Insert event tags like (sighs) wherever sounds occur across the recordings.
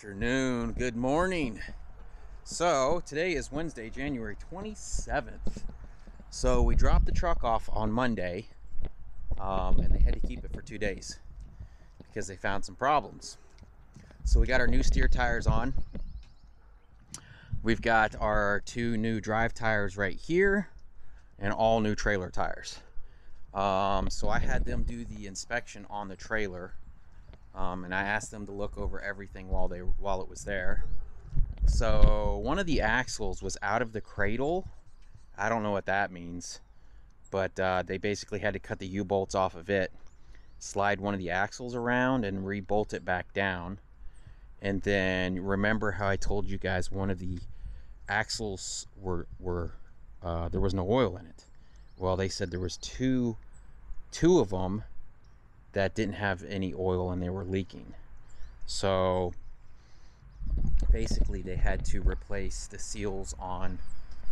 afternoon, good morning. So, today is Wednesday, January 27th. So, we dropped the truck off on Monday, um, and they had to keep it for two days because they found some problems. So, we got our new steer tires on. We've got our two new drive tires right here and all new trailer tires. Um, so, I had them do the inspection on the trailer um, and I asked them to look over everything while they while it was there. So one of the axles was out of the cradle. I don't know what that means, but uh, they basically had to cut the U-bolts off of it, slide one of the axles around, and rebolt it back down. And then remember how I told you guys one of the axles were were uh, there was no oil in it. Well, they said there was two two of them that didn't have any oil and they were leaking. So basically, they had to replace the seals on.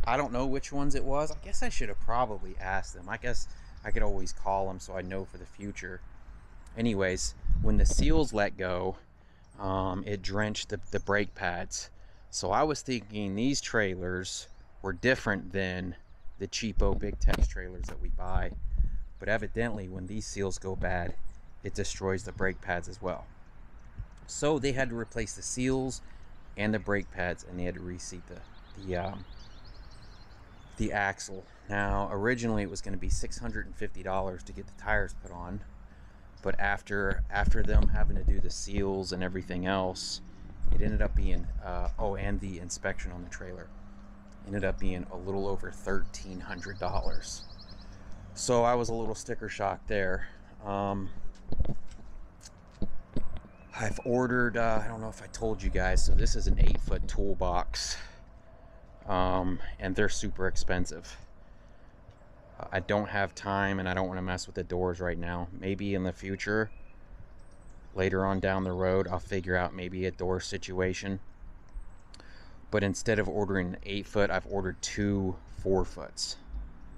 I don't know which ones it was. I guess I should have probably asked them. I guess I could always call them so I know for the future. Anyways, when the seals let go, um, it drenched the, the brake pads. So I was thinking these trailers were different than the cheapo Big Tex trailers that we buy. But evidently, when these seals go bad, it destroys the brake pads as well. So they had to replace the seals and the brake pads, and they had to reseat the the um, the axle. Now, originally it was going to be six hundred and fifty dollars to get the tires put on, but after after them having to do the seals and everything else, it ended up being uh, oh, and the inspection on the trailer ended up being a little over thirteen hundred dollars. So I was a little sticker shock there. Um, I've ordered, uh, I don't know if I told you guys, so this is an eight foot toolbox. Um, and they're super expensive. I don't have time and I don't want to mess with the doors right now. Maybe in the future, later on down the road, I'll figure out maybe a door situation. But instead of ordering an eight foot, I've ordered two four foots.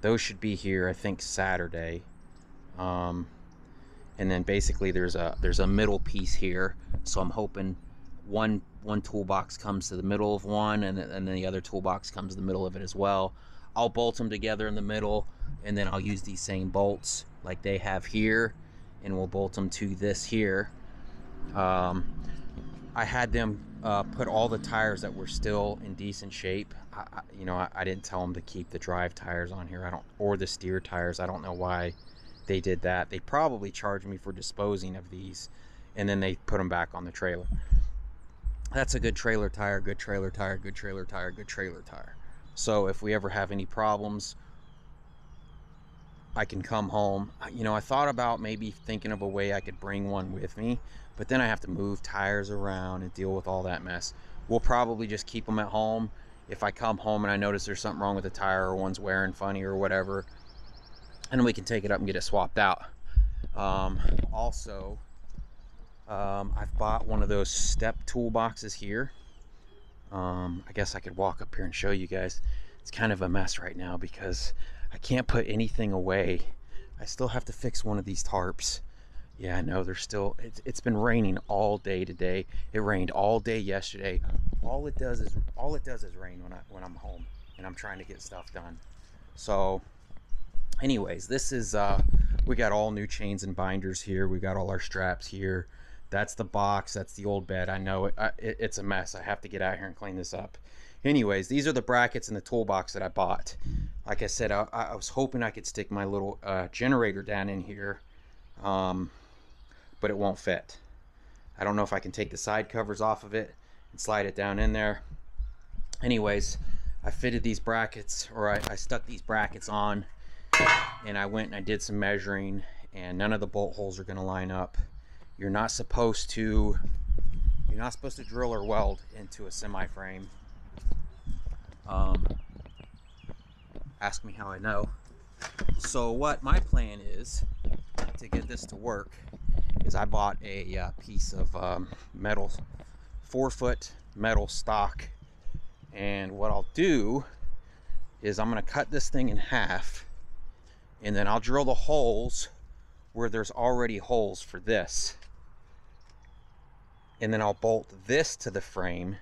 Those should be here, I think, Saturday. Um, and then basically there's a there's a middle piece here. So I'm hoping one one toolbox comes to the middle of one and, and then the other toolbox comes to the middle of it as well. I'll bolt them together in the middle and then I'll use these same bolts like they have here and we'll bolt them to this here. Um, I had them uh, put all the tires that were still in decent shape. I, you know I, I didn't tell them to keep the drive tires on here. I don't or the steer tires. I don't know why they did that. They probably charged me for disposing of these and then they put them back on the trailer. That's a good trailer tire, good trailer tire, good trailer tire, good trailer tire. So if we ever have any problems, I can come home. You know, I thought about maybe thinking of a way I could bring one with me, but then I have to move tires around and deal with all that mess. We'll probably just keep them at home. If I come home and I notice there's something wrong with the tire or one's wearing funny or whatever, and we can take it up and get it swapped out. Um, also, um, I've bought one of those step toolboxes here. Um, I guess I could walk up here and show you guys. It's kind of a mess right now because I can't put anything away. I still have to fix one of these tarps. Yeah, I know there's still, it's, it's been raining all day today. It rained all day yesterday. All it does is, all it does is rain when I, when I'm home and I'm trying to get stuff done. So anyways this is uh we got all new chains and binders here. We got all our straps here. That's the box. That's the old bed. I know it, I, it, it's a mess. I have to get out here and clean this up. Anyways these are the brackets in the toolbox that i bought. Like i said i, I was hoping i could stick my little uh, generator down in here um, but it won't fit. I don't know if i can take the side covers off of it and slide it down in there. Anyways i fitted these brackets or I, I stuck these brackets on and I went and I did some measuring and none of the bolt holes are going to line up. You're not supposed to you're not supposed to drill or weld into a semi frame. Um, ask me how I know. So what my plan is to get this to work is I bought a uh, piece of um, metal, four foot metal stock. And what I'll do is I'm going to cut this thing in half and then I'll drill the holes where there's already holes for this. And then I'll bolt this to the frame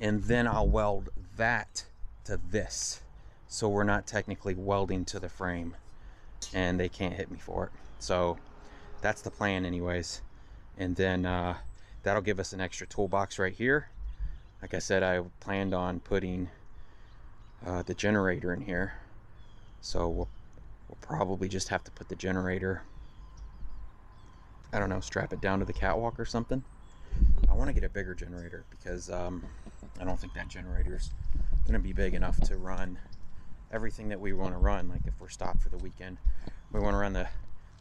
and then I'll weld that to this. So we're not technically welding to the frame and they can't hit me for it. So that's the plan anyways. And then uh, that'll give us an extra toolbox right here. Like I said I planned on putting uh, the generator in here. So we'll, we'll probably just have to put the generator I don't know strap it down to the catwalk or something I want to get a bigger generator because um, I don't think that generator's going to be big enough to run everything that we want to run. Like if we're stopped for the weekend, we want to run the,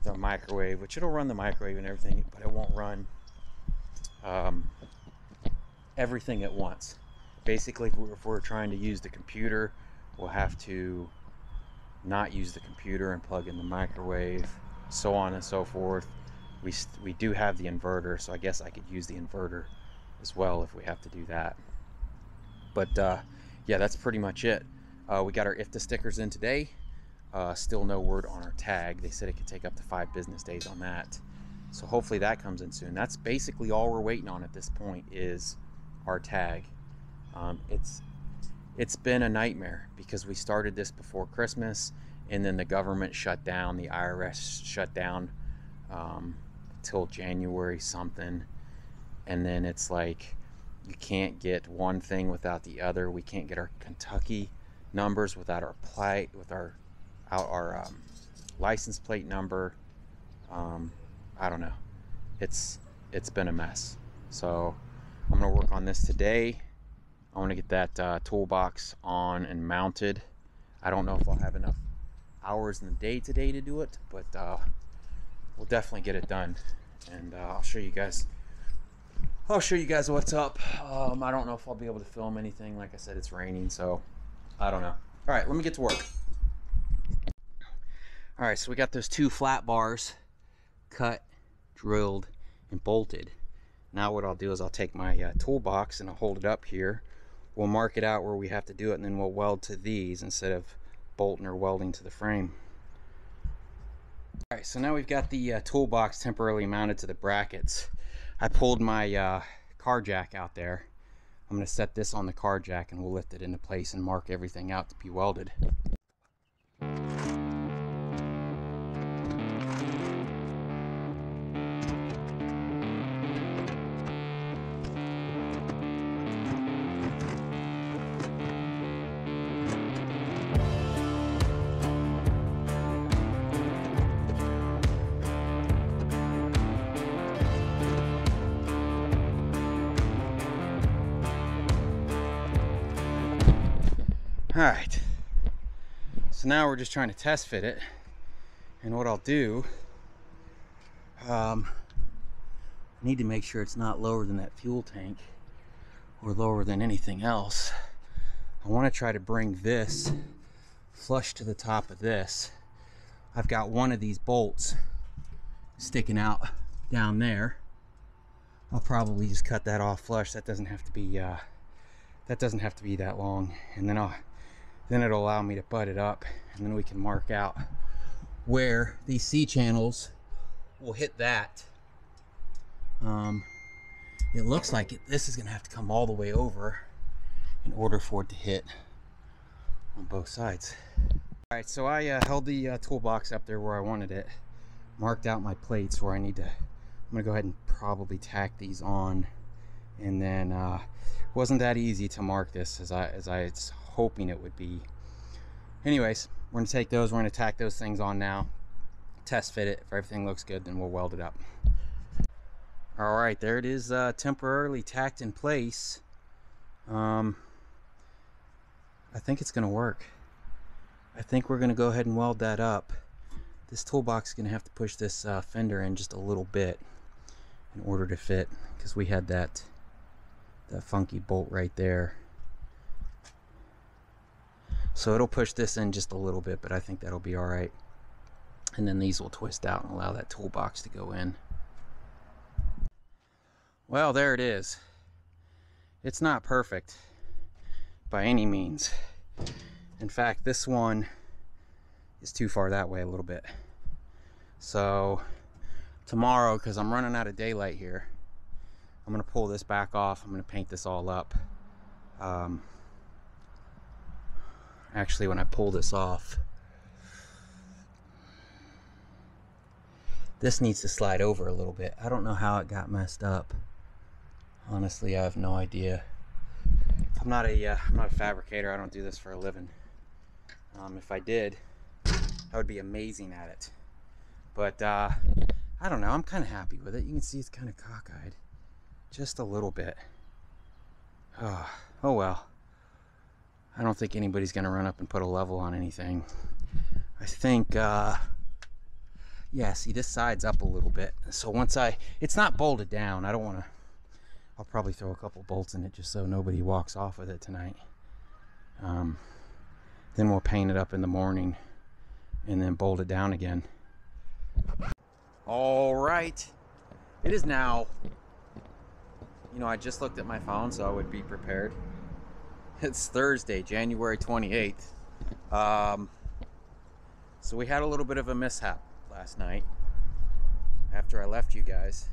the microwave, which it'll run the microwave and everything, but it won't run um, everything at once. Basically, if we're, if we're trying to use the computer, we'll have to not use the computer and plug in the microwave, so on and so forth. We, we do have the inverter, so I guess I could use the inverter as well if we have to do that. But uh, yeah, that's pretty much it. Uh, we got our IFTA stickers in today. Uh, still no word on our tag. They said it could take up to five business days on that. So hopefully that comes in soon. That's basically all we're waiting on at this point is our tag. Um, it's it's been a nightmare because we started this before Christmas and then the government shut down, the IRS shut down um, till January something. And then it's like you can't get one thing without the other. We can't get our Kentucky numbers without our plate, with our our, our um, license plate number. Um, I don't know. It's it's been a mess. So I'm gonna work on this today. I want to get that uh, toolbox on and mounted. I don't know if I'll have enough hours in the day today to do it, but uh, we'll definitely get it done. And uh, I'll show you guys. I'll show you guys what's up. Um, I don't know if I'll be able to film anything. Like I said, it's raining, so I don't know. All right, let me get to work. All right, so we got those two flat bars cut, drilled, and bolted. Now what I'll do is I'll take my uh, toolbox and I'll hold it up here. We'll mark it out where we have to do it and then we'll weld to these instead of bolting or welding to the frame. All right, so now we've got the uh, toolbox temporarily mounted to the brackets. I pulled my uh, car jack out there I'm going to set this on the car jack and we'll lift it into place and mark everything out to be welded. Now we're just trying to test fit it. And what I'll do, um, I need to make sure it's not lower than that fuel tank or lower than anything else. I want to try to bring this flush to the top of this. I've got one of these bolts sticking out down there. I'll probably just cut that off flush. That doesn't have to be uh, that doesn't have to be that long. And then I'll then it'll allow me to butt it up and then we can mark out where these C channels will hit that. Um, it looks like it, this is going to have to come all the way over in order for it to hit on both sides. All right, so I uh, held the uh, toolbox up there where I wanted it, marked out my plates where I need to, I'm to go ahead and probably tack these on and then uh, wasn't that easy to mark this as I as I was hoping it would be. Anyways, we're gonna take those, we're gonna tack those things on now, test fit it. If everything looks good, then we'll weld it up. All right, there it is, uh, temporarily tacked in place. Um, I think it's gonna work. I think we're gonna go ahead and weld that up. This toolbox is gonna have to push this uh, fender in just a little bit in order to fit because we had that that funky bolt right there. So it'll push this in just a little bit but I think that'll be all right. And then these will twist out and allow that toolbox to go in. Well there it is. It's not perfect by any means. In fact this one is too far that way a little bit. So tomorrow because I'm running out of daylight here I'm gonna pull this back off. I'm gonna paint this all up. Um, actually, when I pull this off, this needs to slide over a little bit. I don't know how it got messed up. Honestly, I have no idea. I'm not a am uh, not a fabricator. I don't do this for a living. Um, if I did, I would be amazing at it. But uh, I don't know. I'm kind of happy with it. You can see it's kind of cockeyed, just a little bit. Oh, (sighs) oh well. I don't think anybody's gonna run up and put a level on anything. I think, uh, yeah. See, this side's up a little bit. So once I, it's not bolted down. I don't want to. I'll probably throw a couple bolts in it just so nobody walks off with it tonight. Um, then we'll paint it up in the morning and then bolt it down again. All right. It is now, you know, I just looked at my phone so I would be prepared. It's Thursday, January 28th. Um, so we had a little bit of a mishap last night after I left you guys.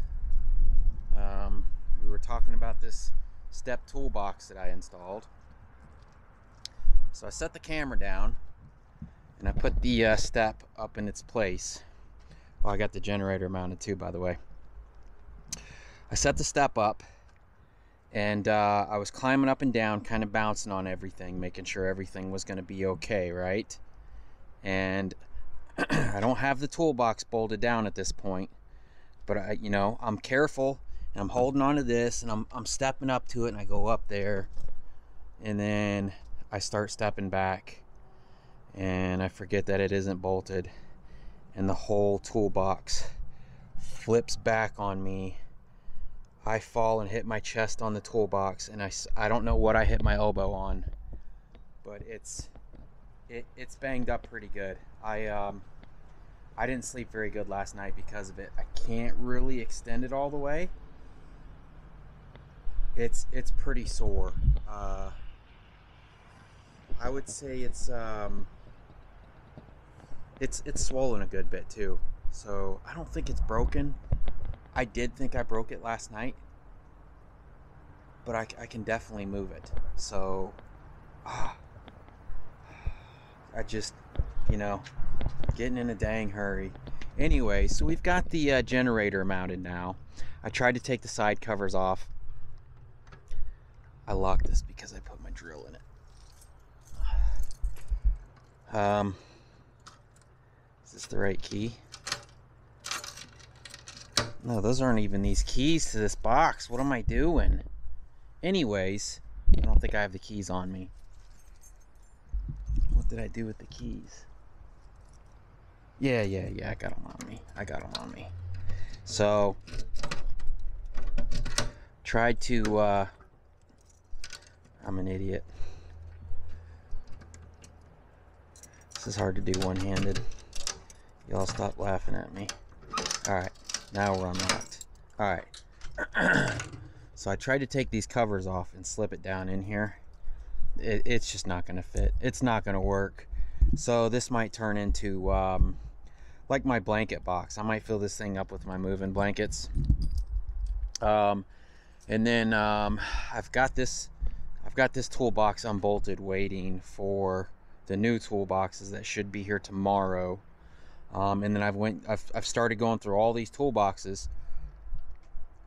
Um, we were talking about this step toolbox that I installed. So I set the camera down and I put the uh, step up in its place. Oh, I got the generator mounted too, by the way. I set the step up and uh, I was climbing up and down, kind of bouncing on everything, making sure everything was going to be okay, right? And (clears throat) I don't have the toolbox bolted down at this point, but I, you know, I'm careful and I'm holding on to this and I'm, I'm stepping up to it and I go up there and then I start stepping back and I forget that it isn't bolted and the whole toolbox flips back on me I fall and hit my chest on the toolbox and I, I don't know what I hit my elbow on but it's it, it's banged up pretty good I um I didn't sleep very good last night because of it I can't really extend it all the way it's it's pretty sore uh, I would say it's um, it's it's swollen a good bit too. So I don't think it's broken. I did think I broke it last night, but I, I can definitely move it. So ah, I just you know getting in a dang hurry. Anyway, so we've got the uh, generator mounted now. I tried to take the side covers off. I locked this because I put my drill in it. Um, is this the right key? No, those aren't even these keys to this box. What am I doing? Anyways, I don't think I have the keys on me. What did I do with the keys? Yeah, yeah, yeah, I got them on me. I got them on me. So, tried to, uh, I'm an idiot. This is hard to do one-handed. Y'all stop laughing at me. Alright, now we're unlocked. Alright. (clears throat) so I tried to take these covers off and slip it down in here. It, it's just not going to fit. It's not going to work. So this might turn into um, like my blanket box. I might fill this thing up with my moving blankets. Um, and then um, I've got this I've got this toolbox unbolted waiting for the new toolboxes that should be here tomorrow um, and then I've went I've, I've started going through all these toolboxes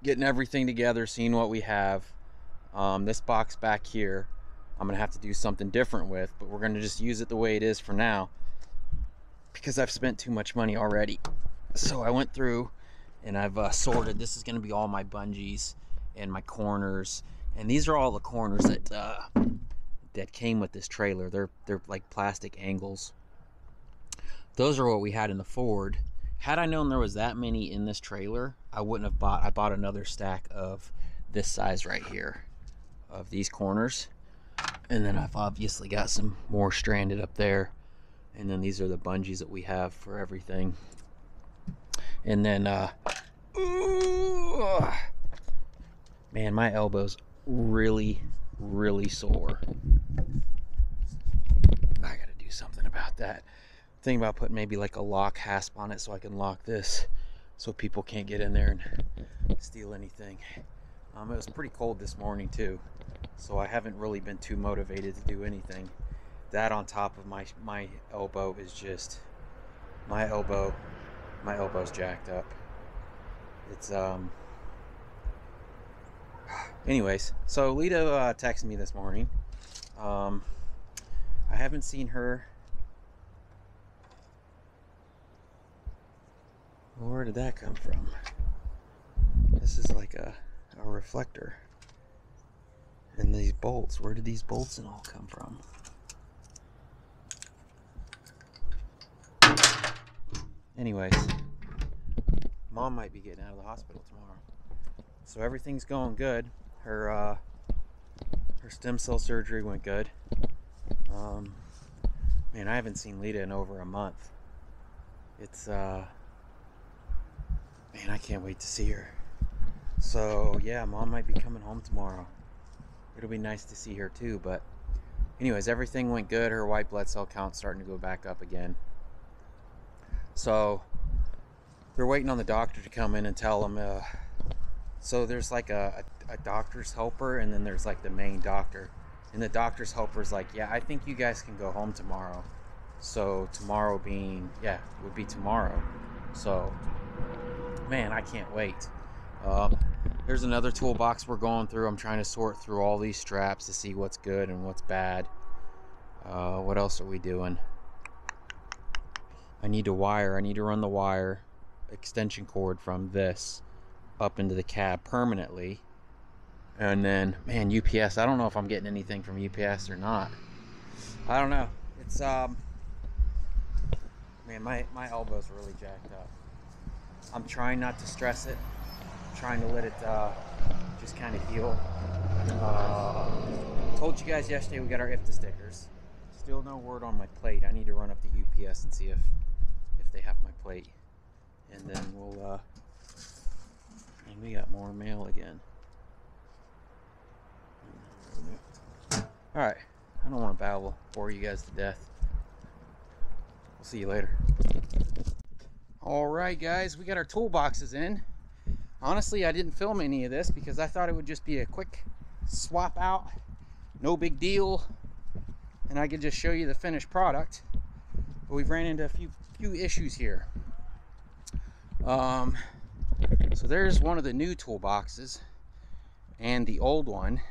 getting everything together seeing what we have. Um, this box back here I'm gonna have to do something different with but we're gonna just use it the way it is for now because I've spent too much money already. So I went through and I've uh, sorted this is gonna be all my bungees and my corners. And these are all the corners that uh, that came with this trailer. They're they're like plastic angles those are what we had in the Ford. Had I known there was that many in this trailer, I wouldn't have bought, I bought another stack of this size right here of these corners. And then I've obviously got some more stranded up there. And then these are the bungees that we have for everything. And then, uh, man, my elbow's really, really sore. I gotta do something about that thinking about putting maybe like a lock hasp on it so I can lock this so people can't get in there and steal anything. Um, it was pretty cold this morning too, so I haven't really been too motivated to do anything. That on top of my my elbow is just my elbow, my elbow's jacked up. It's um. (sighs) Anyways, so Lita uh, texted me this morning. Um, I haven't seen her. Where did that come from? This is like a, a reflector. And these bolts, where did these bolts and all come from? Anyways, mom might be getting out of the hospital tomorrow. So everything's going good. Her uh, her stem cell surgery went good. Um, man, I haven't seen Lita in over a month. It's uh, man, I can't wait to see her. So yeah, mom might be coming home tomorrow. It'll be nice to see her too. But anyways, everything went good. Her white blood cell count's starting to go back up again. So they're waiting on the doctor to come in and tell them. Uh, so there's like a, a, doctor's helper, and then there's like the main doctor. And the doctor's helper's like, yeah, I think you guys can go home tomorrow. So tomorrow being, yeah, would be tomorrow. So, man, I can't wait. Um, there's another toolbox we're going through. I'm trying to sort through all these straps to see what's good and what's bad. Uh, what else are we doing? I need to wire, I need to run the wire extension cord from this up into the cab permanently. And then, man, UPS, I don't know if I'm getting anything from UPS or not. I don't know. It's, um, man, my, my elbow's really jacked up. I'm trying not to stress it, I'm trying to let it uh, just kind of heal. Uh, told you guys yesterday we got our IFTA stickers. Still no word on my plate. I need to run up to UPS and see if if they have my plate. And then we'll, uh, and we got more mail again. Alright, I don't want to babble, bore you guys to death. We'll see you later. Alright guys, we got our toolboxes in. Honestly, I didn't film any of this because I thought it would just be a quick swap out. No big deal. And I could just show you the finished product. But we've ran into a few few issues here. Um, so there's one of the new toolboxes and the old one.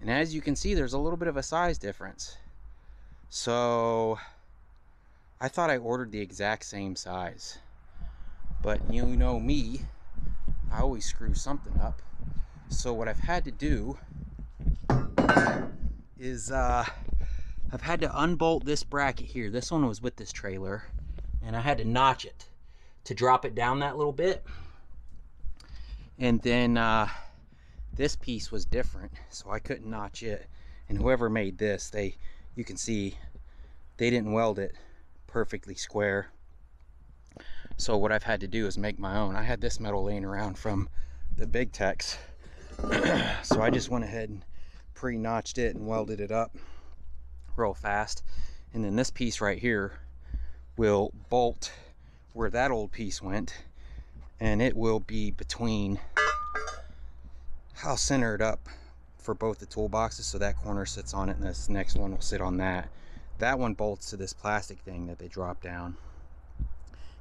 And as you can see, there's a little bit of a size difference. So I thought I ordered the exact same size. But you know me, I always screw something up. So what I've had to do is uh, I've had to unbolt this bracket here. This one was with this trailer and I had to notch it to drop it down that little bit. And then uh, this piece was different, so I couldn't notch it. And whoever made this, they, you can see, they didn't weld it perfectly square. So what I've had to do is make my own. I had this metal laying around from the Big Tex. (clears throat) so I just went ahead and pre-notched it and welded it up real fast. And then this piece right here will bolt where that old piece went and it will be between I'll center it up for both the toolboxes so that corner sits on it and this next one will sit on that that one bolts to this plastic thing that they drop down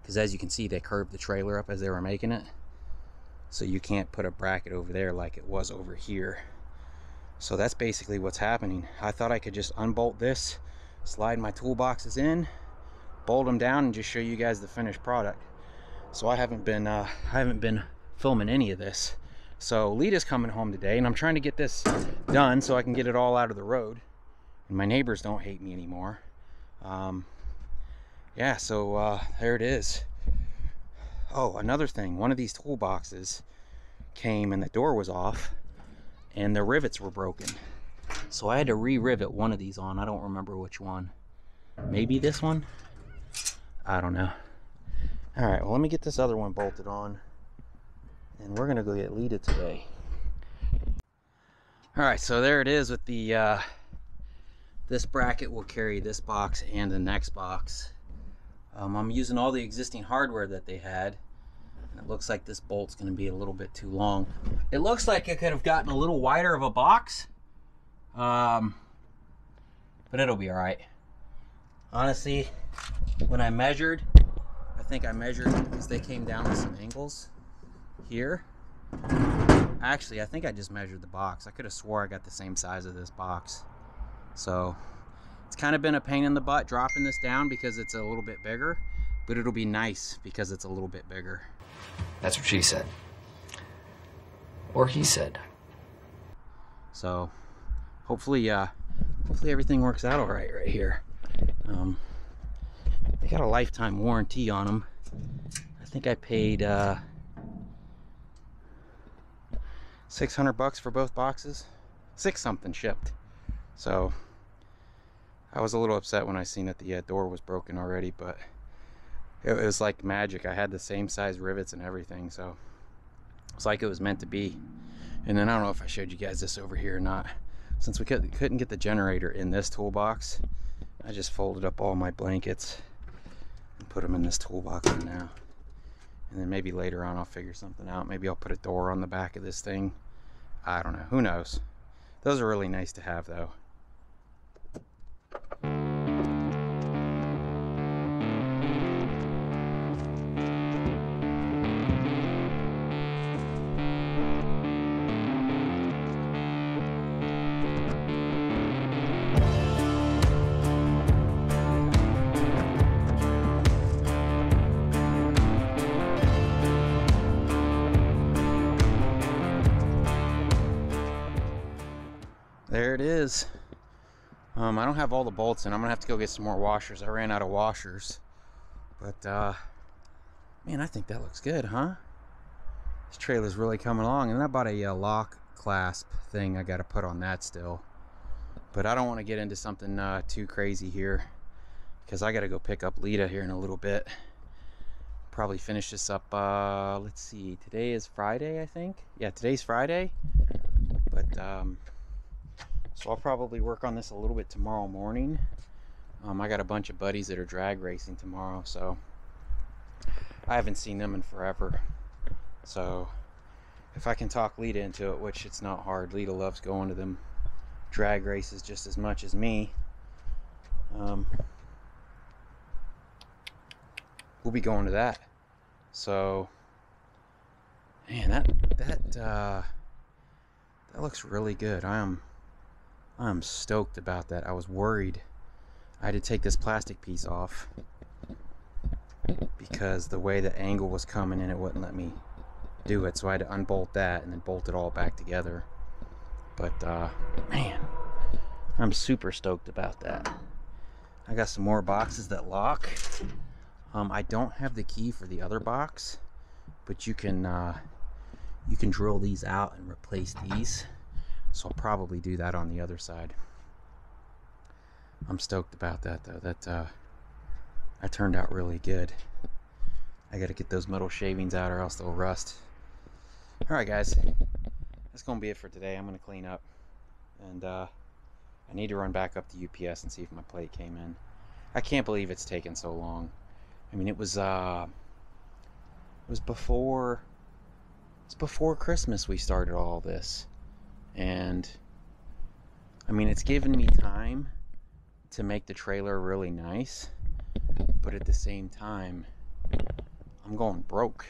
because as you can see they curved the trailer up as they were making it so you can't put a bracket over there like it was over here so that's basically what's happening I thought I could just unbolt this slide my toolboxes in bolt them down and just show you guys the finished product. So I haven't been uh, I haven't been filming any of this. So Lita's coming home today and I'm trying to get this done so I can get it all out of the road. And my neighbors don't hate me anymore. Um, yeah, so uh, there it is. Oh, another thing, one of these toolboxes came and the door was off and the rivets were broken. So I had to re-rivet one of these on. I don't remember which one. Maybe this one? I don't know. All right, well, let me get this other one bolted on. And we're gonna go get Lita today. All right, so there it is with the, uh, this bracket will carry this box and the next box. Um, I'm using all the existing hardware that they had. It looks like this bolt's going to be a little bit too long. It looks like it could have gotten a little wider of a box. Um, but it'll be all right. Honestly, when I measured, I think I measured because they came down with some angles here. Actually, I think I just measured the box. I could have swore I got the same size of this box. So it's kind of been a pain in the butt dropping this down because it's a little bit bigger, but it'll be nice because it's a little bit bigger. That's what she said. Or he said. So hopefully, uh, hopefully everything works out all right right here. Um, they got a lifetime warranty on them. I think I paid uh, 600 bucks for both boxes. Six something shipped. So I was a little upset when I seen that the uh, door was broken already, but it was like magic. I had the same size rivets and everything, so it's like it was meant to be. And then I don't know if I showed you guys this over here or not. Since we couldn't get the generator in this toolbox, I just folded up all my blankets and put them in this toolbox for now. And then maybe later on I'll figure something out. Maybe I'll put a door on the back of this thing. I don't know. Who knows? Those are really nice to have though. Is. Um, I don't have all the bolts in. I'm gonna have to go get some more washers. I ran out of washers. But uh, man, I think that looks good, huh? This trailer's really coming along. And I bought a uh, lock clasp thing I gotta put on that still. But I don't want to get into something uh, too crazy here because I gotta go pick up Lita here in a little bit. Probably finish this up. Uh, let's see. Today is Friday, I think. Yeah, today's Friday. But um, so I'll probably work on this a little bit tomorrow morning. Um, I got a bunch of buddies that are drag racing tomorrow, so I haven't seen them in forever. So if I can talk Lita into it, which it's not hard, Lita loves going to them drag races just as much as me. Um, we'll be going to that. So, man, that that uh, that looks really good. I am I'm stoked about that. I was worried I had to take this plastic piece off because the way the angle was coming in, it wouldn't let me do it. So I had to unbolt that and then bolt it all back together. But, uh, man, I'm super stoked about that. I got some more boxes that lock. Um, I don't have the key for the other box, but you can, uh, you can drill these out and replace these. So I'll probably do that on the other side. I'm stoked about that though. That uh, turned out really good. I got to get those metal shavings out or else they'll rust. All right, guys. That's to be it for today. I'm to clean up. And uh, I need to run back up to UPS and see if my plate came in. I can't believe it's taken so long. I mean, it was uh, it was before it's before Christmas we started all this and I mean it's given me time to make the trailer really nice but at the same time I'm going broke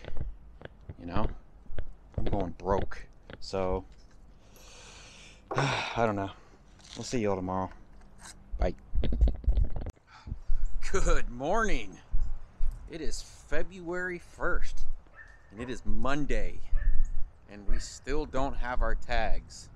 you know? I'm going broke. So (sighs) I don't know. We'll see y'all tomorrow. Bye. Good morning. It is February 1st and it is Monday and we still don't have our tags